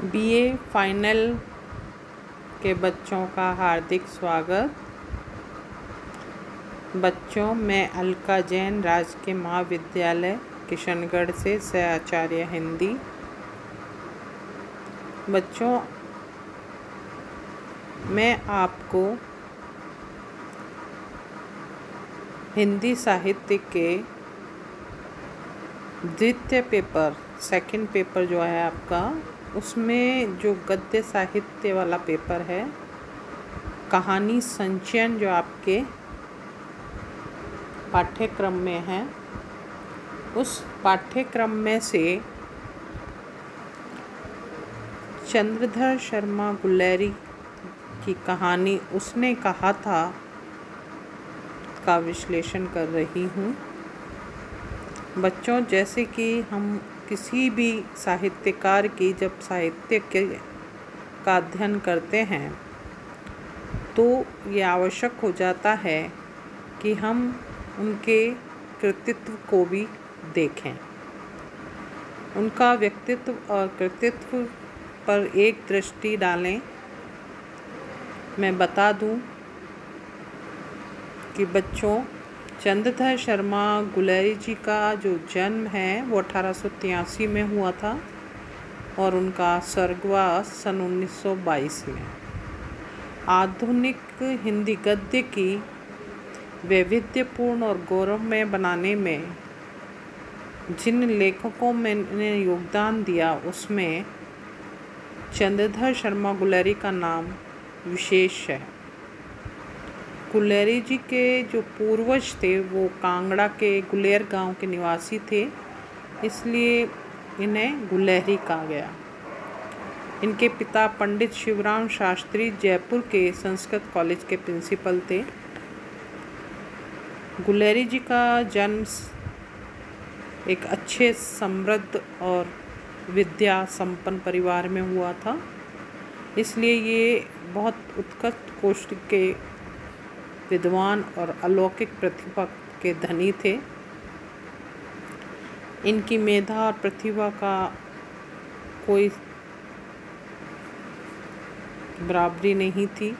BA final के बच्चों का हार्दिक स्वागत। बच्चों, मैं अलका जैन, राजकीय महाविद्यालय, किशनगढ़ से सह आचार्य हिंदी। बच्चों, मैं आपको हिंदी साहित्य के द्वितीय पेपर सेकंड पेपर जो है आपका उसमें जो गद्य साहित्य वाला पेपर है, कहानी संचयन जो आपके पाठ्यक्रम में है, उस पाठ्यक्रम में से चंद्रधर शर्मा गुलेरी की कहानी उसने कहा था का विश्लेषण कर रही हूँ। बच्चों, जैसे कि हम किसी भी साहित्यकार की जब साहित्य के का अध्ययन करते हैं तो ये आवश्यक हो जाता है कि हम उनके कृतित्व को भी देखें। उनका व्यक्तित्व और कृतित्व पर एक दृष्टि डालें। मैं बता दूँ कि बच्चों चंद्रधर शर्मा गुलेरी जी का जो जन्म है, वो अठारह में हुआ था और उनका स्वर्गवास सन 1922 में। आधुनिक हिंदी गद्य की वैविध्यपूर्ण और गौरवमय बनाने में जिन लेखकों में ने योगदान दिया, उसमें चंद्रधर शर्मा गुलेरी का नाम विशेष है। गुलेरी जी के जो पूर्वज थे, वो कांगड़ा के गुलेर गाँव के निवासी थे, इसलिए इन्हें गुलेरी कहा गया। इनके पिता पंडित शिवराम शास्त्री जयपुर के संस्कृत कॉलेज के प्रिंसिपल थे। गुलेरी जी का जन्म एक अच्छे समृद्ध और विद्या संपन्न परिवार में हुआ था, इसलिए ये बहुत उत्कृष्ट कोष्ठ के विद्वान और अलौकिक प्रतिभा के धनी थे। इनकी मेधा और प्रतिभा का कोई बराबरी नहीं थी।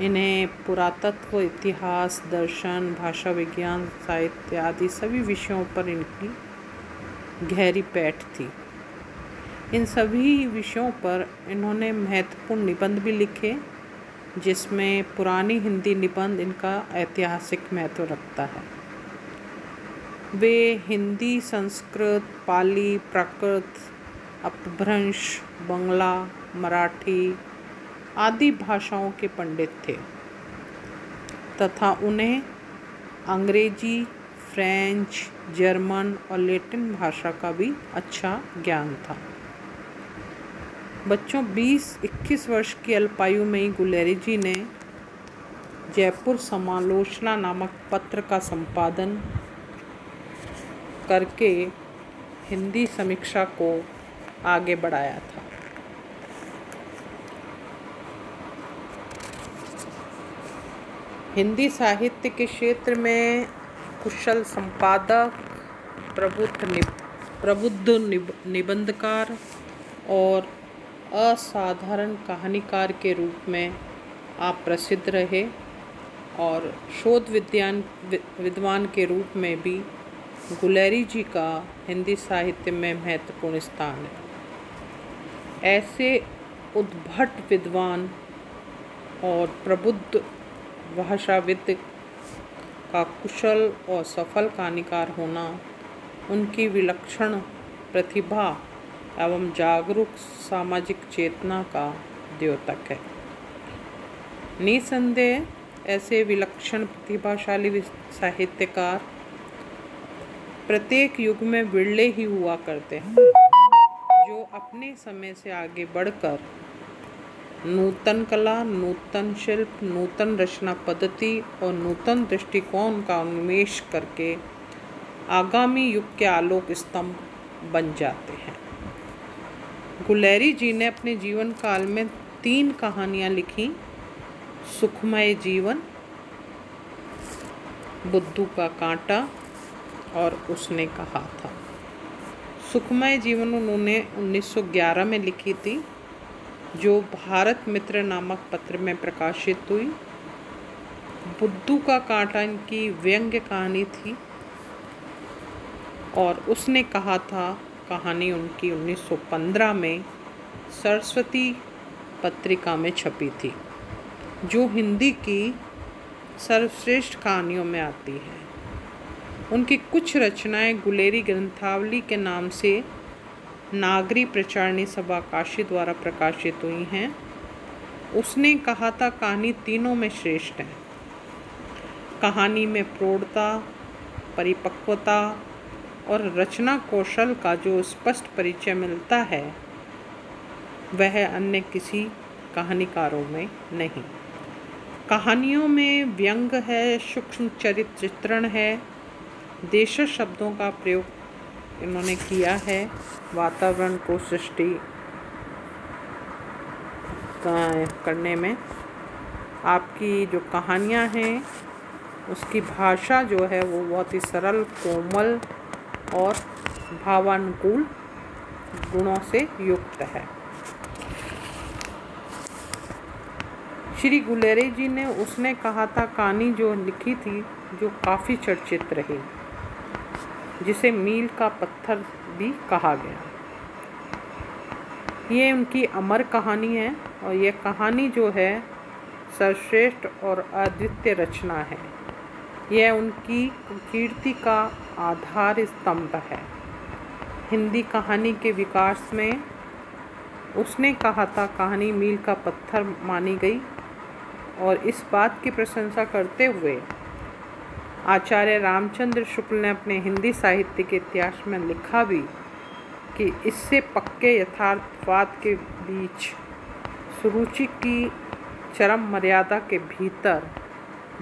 इन्हें पुरातत्व, इतिहास, दर्शन, भाषा विज्ञान, साहित्य आदि सभी विषयों पर इनकी गहरी पैठ थी। इन सभी विषयों पर इन्होंने महत्वपूर्ण निबंध भी लिखे। जिसमें पुरानी हिंदी निबंध इनका ऐतिहासिक महत्व रखता है। वे हिंदी, संस्कृत, पाली, प्राकृत, अपभ्रंश, बंगला, मराठी आदि भाषाओं के पंडित थे तथा उन्हें अंग्रेज़ी, फ्रेंच, जर्मन और लेटिन भाषा का भी अच्छा ज्ञान था। बच्चों 20-21 वर्ष की अल्पायु में ही गुलेरी जी ने जयपुर समालोचना नामक पत्र का संपादन करके हिंदी समीक्षा को आगे बढ़ाया था। हिंदी साहित्य के क्षेत्र में कुशल संपादक प्रबुद्ध निब, प्रबुद्ध निब, निबंधकार और असाधारण कहानीकार के रूप में आप प्रसिद्ध रहे और शोध विद्यान विद्वान के रूप में भी गुलेरी जी का हिंदी साहित्य में महत्वपूर्ण स्थान है। ऐसे उद्भट विद्वान और प्रबुद्ध भाषाविद का कुशल और सफल कहानीकार होना उनकी विलक्षण प्रतिभा एवं जागरूक सामाजिक चेतना का द्योतक है। निसंदेह ऐसे विलक्षण प्रतिभाशाली साहित्यकार प्रत्येक युग में विरले ही हुआ करते हैं, जो अपने समय से आगे बढ़कर नूतन कला, नूतन शिल्प, नूतन रचना पद्धति और नूतन दृष्टिकोण का उन्मेष करके आगामी युग के आलोक स्तंभ बन जाते हैं। गुलेरी जी ने अपने जीवन काल में तीन कहानियाँ लिखी, सुखमय जीवन, बुद्धू का कांटा और उसने कहा था। सुखमय जीवन उन्होंने 1911 में लिखी थी, जो भारत मित्र नामक पत्र में प्रकाशित हुई। बुद्धू का कांटा इनकी व्यंग्य कहानी थी और उसने कहा था कहानी उनकी 1915 में सरस्वती पत्रिका में छपी थी, जो हिंदी की सर्वश्रेष्ठ कहानियों में आती है। उनकी कुछ रचनाएँ गुलेरी ग्रंथावली के नाम से नागरी प्रचारणी सभा काशी द्वारा प्रकाशित हुई हैं। उसने कहा था, कहानी तीनों में श्रेष्ठ है। कहानी में प्रौढ़ता, परिपक्वता और रचना कौशल का जो स्पष्ट परिचय मिलता है, वह अन्य किसी कहानीकारों में नहीं। कहानियों में व्यंग है, सूक्ष्म चरित्र चित्रण है देश शब्दों का प्रयोग इन्होंने किया है, वातावरण को सृष्टि करने में। आपकी जो कहानियाँ हैं, उसकी भाषा जो है, वो बहुत ही सरल, कोमल और भावानुकूल गुणों से युक्त है। श्री गुलेरे जी ने उसने कहा था, कहानी जो लिखी थी, जो काफ़ी चर्चित रही, जिसे मील का पत्थर भी कहा गया। ये उनकी अमर कहानी है और यह कहानी जो है, सर्वश्रेष्ठ और अद्वितीय रचना है। यह उनकी कीर्ति का आधार स्तंभ है। हिंदी कहानी के विकास में उसने कहा था, कहानी मील का पत्थर मानी गई। और इस बात की प्रशंसा करते हुए आचार्य रामचंद्र शुक्ल ने अपने हिंदी साहित्य के इतिहास में लिखा भी कि इससे पक्के यथार्थवाद के बीच सुरुचि की चरम मर्यादा के भीतर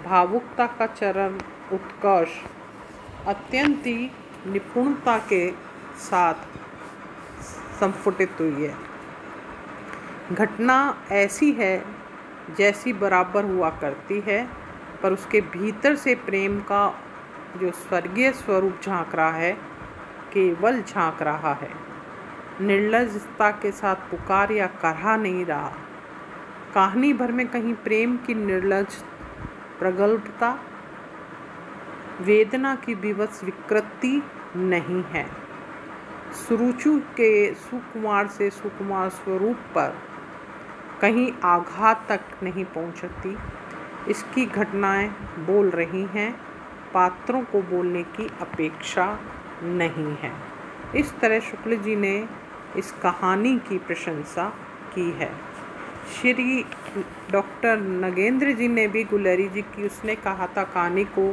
भावुकता का चरम उत्कर्ष, अत्यंत ही निपुणता के साथ संफुटित हुई है। घटना ऐसी है जैसी बराबर हुआ करती है, पर उसके भीतर से प्रेम का जो स्वर्गीय स्वरूप झाँक रहा है, केवल झाँक रहा है। निर्लजता के साथ पुकार या करहा नहीं रहा। कहानी भर में कहीं प्रेम की निर्लज प्रगल्भता, वेदना की विवश विकृति नहीं है। सुरुचु के सुकुमार से सुकुमार स्वरूप पर कहीं आघात तक नहीं पहुँच सकती इसकी घटनाएँ बोल रही हैं, पात्रों को बोलने की अपेक्षा नहीं है। इस तरह शुक्ल जी ने इस कहानी की प्रशंसा की है। श्री डॉक्टर नगेंद्र जी ने भी गुलेरी जी की, उसने कहा था कहानी को,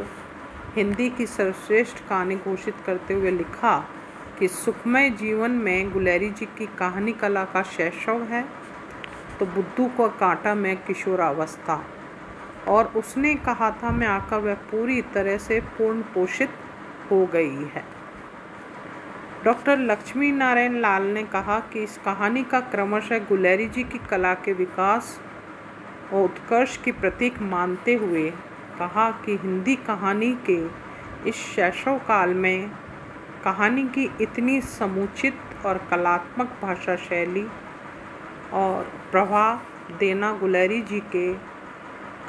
हिंदी की सर्वश्रेष्ठ कहानी घोषित करते हुए लिखा कि सुखमय जीवन में गुलेरी जी की कहानी कला का शैशव है। तो बुद्धू को कांटा में किशोरावस्था और उसने कहा था, मैं आकर वह पूरी तरह से पूर्ण पोषित हो गई है। डॉक्टर लक्ष्मी नारायण लाल ने कहा कि इस कहानी का क्रमशः गुलेरी जी की कला के विकास उत्कर्ष की प्रतीक मानते हुए कहा कि हिंदी कहानी के इस शैशव काल में कहानी की इतनी समुचित और कलात्मक भाषा शैली और प्रवाह देना गुलेरी जी के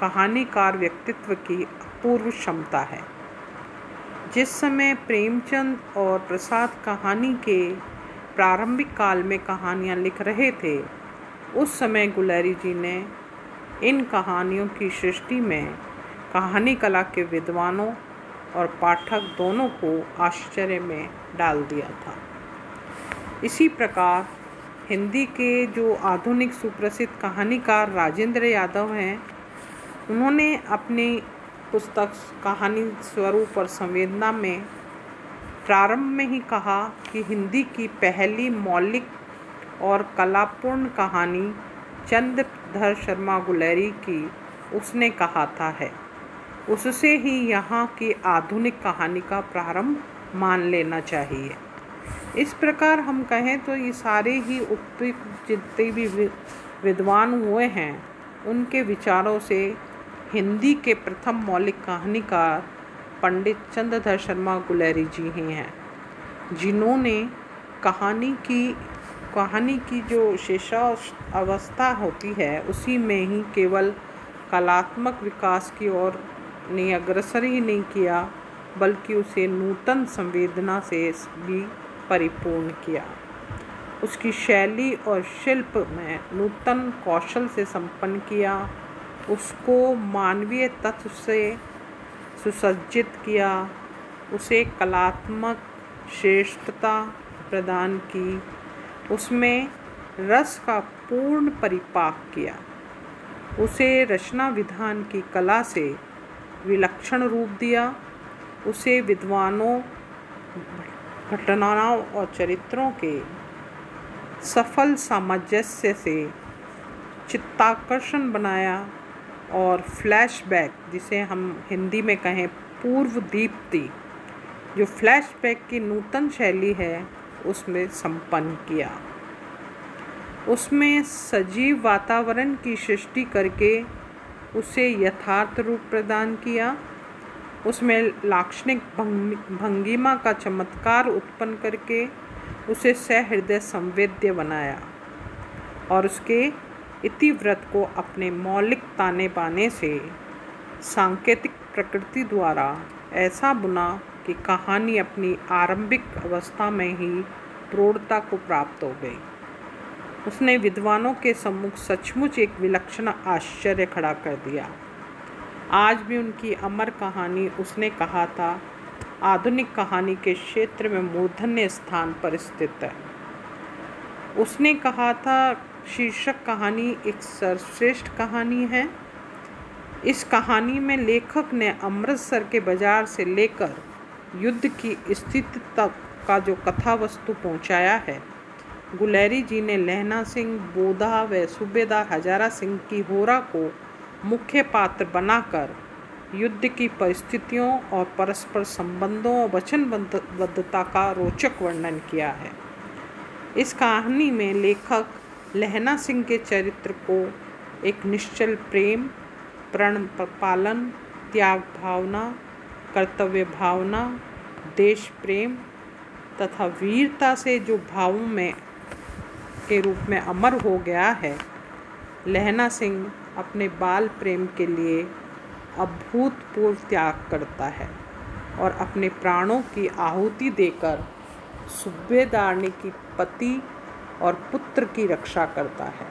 कहानीकार व्यक्तित्व की अपूर्व क्षमता है। जिस समय प्रेमचंद और प्रसाद कहानी के प्रारंभिक काल में कहानियाँ लिख रहे थे, उस समय गुलेरी जी ने इन कहानियों की सृष्टि में कहानी कला के विद्वानों और पाठक दोनों को आश्चर्य में डाल दिया था। इसी प्रकार हिंदी के जो आधुनिक सुप्रसिद्ध कहानीकार राजेंद्र यादव हैं, उन्होंने अपनी पुस्तक कहानी स्वरूप और संवेदना में प्रारंभ में ही कहा कि हिंदी की पहली मौलिक और कलापूर्ण कहानी चंद्रधर शर्मा गुलेरी की उसने कहा था है। उससे ही यहाँ की आधुनिक कहानी का प्रारंभ मान लेना चाहिए। इस प्रकार हम कहें तो ये सारे ही उपयुक्त जितने भी विद्वान हुए हैं, उनके विचारों से हिंदी के प्रथम मौलिक कहानीकार पंडित चंद्रधर शर्मा गुलेरी जी ही हैं, जिन्होंने कहानी की कहानी की जो शेषा अवस्था होती है, उसी में ही केवल कलात्मक विकास की ओर ने अग्रसर ही नहीं किया, बल्कि उसे नूतन संवेदना से भी परिपूर्ण किया। उसकी शैली और शिल्प में नूतन कौशल से संपन्न किया, उसको मानवीय तत्व से सुसज्जित किया, उसे कलात्मक श्रेष्ठता प्रदान की उसमें रस का पूर्ण परिपाक किया। उसे रचना विधान की कला से विलक्षण रूप दिया। उसे विद्वानों, घटनाओं और चरित्रों के सफल सामंजस्य से चित्ताकर्षण बनाया और फ्लैशबैक जिसे हम हिंदी में कहें पूर्व दीप्ति जो फ्लैशबैक की नूतन शैली है उसमें संपन्न किया। उसमें सजीव वातावरण की सृष्टि करके उसे यथार्थ रूप प्रदान किया। उसमें लाक्षणिक भंगिमा का चमत्कार उत्पन्न करके उसे सहृदय संवेद्य बनाया और उसके इतिव्रत को अपने मौलिक ताने बाने से सांकेतिक प्रकृति द्वारा ऐसा बुना कि कहानी अपनी आरंभिक अवस्था में ही प्रौढ़ता को प्राप्त हो गई। उसने विद्वानों के सम्मुख सचमुच एक विलक्षण आश्चर्य खड़ा कर दिया। आज भी उनकी अमर कहानी, उसने कहा था, आधुनिक कहानी के क्षेत्र में मूर्धन्य स्थान पर स्थित है। उसने कहा था, शीर्षक कहानी एक सर्वश्रेष्ठ कहानी है। इस कहानी में लेखक ने अमृतसर के बाज़ार से लेकर युद्ध की स्थिति तक का जो कथा वस्तु पहुँचाया है। गुलेरी जी ने लहना सिंह, बोधा व सूबेदार हजारा सिंह की होरा को मुख्य पात्र बनाकर युद्ध की परिस्थितियों और परस्पर संबंधों और वचनबद्धता का रोचक वर्णन किया है। इस कहानी में लेखक लहना सिंह के चरित्र को एक निश्चल प्रेम, प्रण पालन, त्याग भावना कर्तव्य भावना, देश प्रेम तथा वीरता से जो भावों में, के रूप में अमर हो गया है। लहना सिंह अपने बाल प्रेम के लिए अभूतपूर्व त्याग करता है और अपने प्राणों की आहुति देकर सुबेदारनी की पति और पुत्र की रक्षा करता है।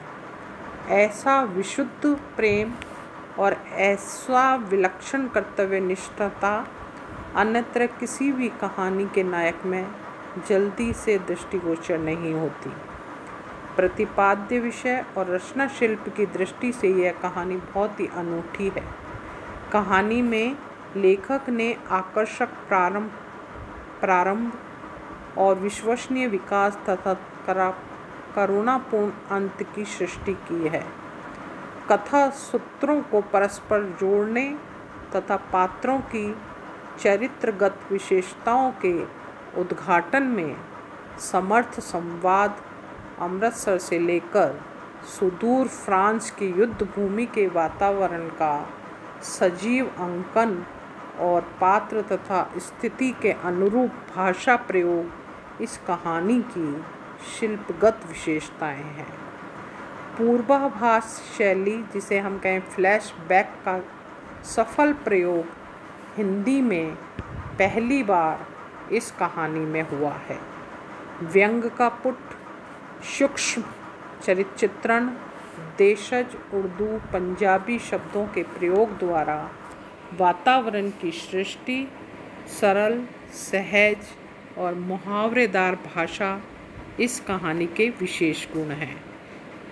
ऐसा विशुद्ध प्रेम और ऐसा विलक्षण कर्तव्य निष्ठता अन्यत्र किसी भी कहानी के नायक में जल्दी से दृष्टिगोचर नहीं होती। प्रतिपाद्य विषय और रचना शिल्प की दृष्टि से यह कहानी बहुत ही अनूठी है। कहानी में लेखक ने आकर्षक प्रारंभ प्रारंभ और विश्वसनीय विकास तथा करुणापूर्ण अंत की सृष्टि की है। कथा सूत्रों को परस्पर जोड़ने तथा पात्रों की चरित्रगत विशेषताओं के उद्घाटन में समर्थ संवाद अमृतसर से लेकर सुदूर फ्रांस की युद्ध भूमि के वातावरण का सजीव अंकन और पात्र तथा स्थिति के अनुरूप भाषा प्रयोग इस कहानी की शिल्पगत विशेषताएँ हैं। पूर्वाभास शैली जिसे हम कहें फ्लैशबैक का सफल प्रयोग, हिंदी में पहली बार इस कहानी में हुआ है। व्यंग का पुट, सूक्ष्म चरित्रण, देशज उर्दू पंजाबी शब्दों के प्रयोग द्वारा वातावरण की सृष्टि, सरल, सहज और मुहावरेदार भाषा इस कहानी के विशेष गुण हैं।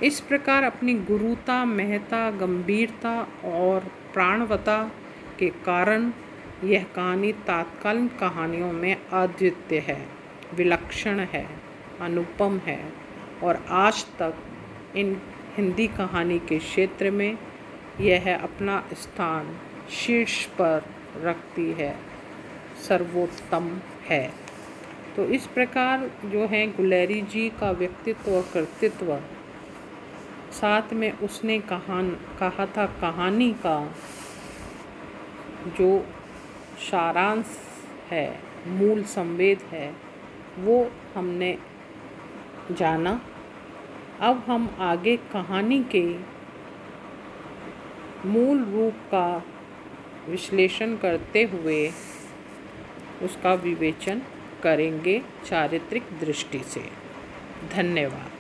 इस प्रकार अपनी गुरुता, महता, गंभीरता और प्राणवता के कारण यह कहानी तात्कालीन कहानियों में अद्वितीय है, विलक्षण है, अनुपम है और आज तक इन हिंदी कहानी के क्षेत्र में यह अपना स्थान शीर्ष पर रखती है, सर्वोत्तम है। तो इस प्रकार जो है गुलेरी जी का व्यक्तित्व और कर्तृत्व साथ में उसने कहान, कहा था कहानी का, जो सारांश है, मूल संवेद है, वो हमने जाना। अब हम आगे कहानी के मूल रूप का विश्लेषण करते हुए उसका विवेचन करेंगे चारित्रिक दृष्टि से। धन्यवाद।